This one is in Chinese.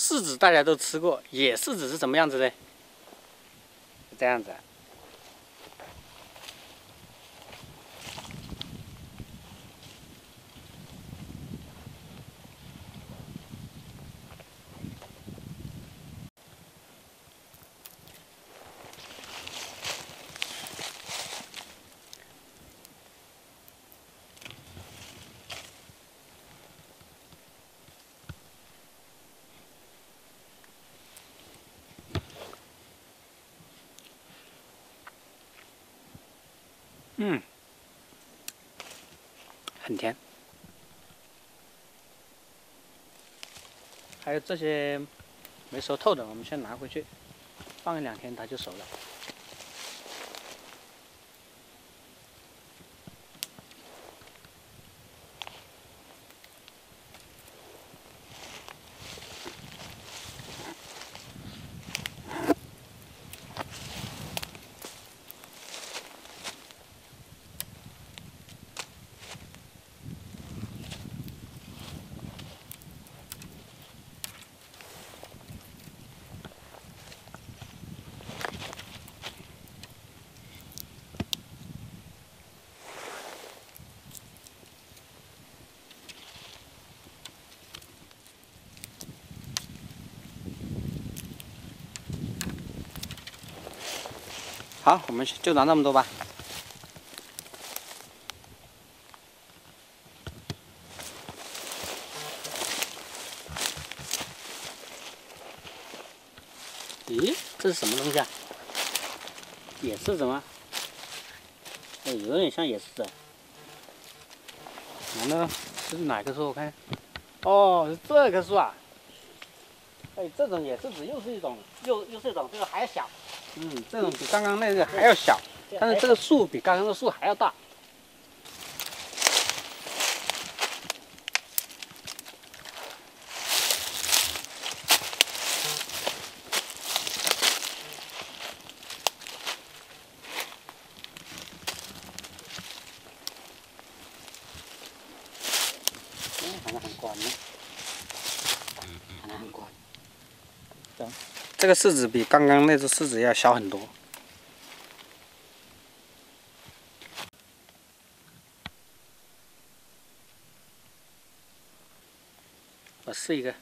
柿子大家都吃过，野柿子是什么样子的？这样子。嗯，很甜。还有这些没熟透的，我们先拿回去，放一两天它就熟了。好，我们就拿那么多吧。咦，这是什么东西啊？也是什么？哎，有点像野柿子。难道是哪棵树？我看。哦，这棵树啊。哎，这种野柿子又是一种，又又是一种，这个还小。嗯，这种比刚刚那个还要小，但是这个树比刚刚的树还要大。嗯，很乖呢。嗯，很乖。走。这个柿子比刚刚那只柿子要小很多。我试一个。